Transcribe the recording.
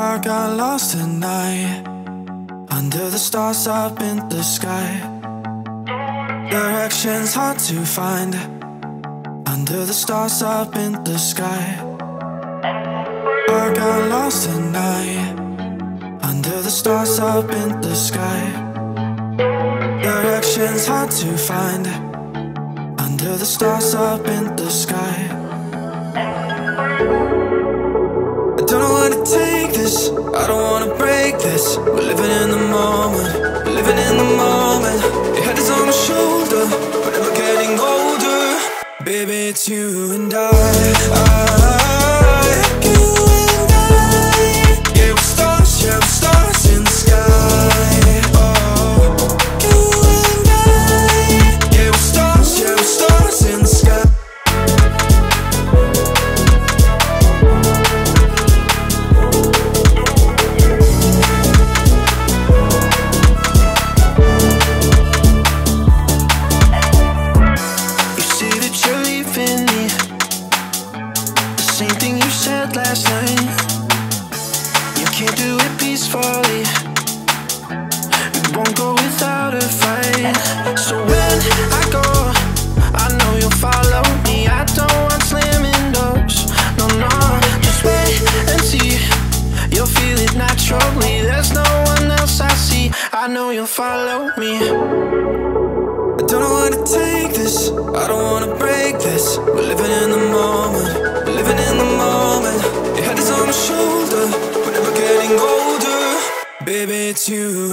I got lost tonight. Under the stars up in the sky. Directions hard to find. Under the stars up in the sky. I got lost tonight. Under the stars up in the sky. Directions hard to find. Under the stars up in the sky this. I don't wanna break this. We're living in the moment. We're living in the moment. Your head is on my shoulder. We're never getting older. Baby, it's you and I, I you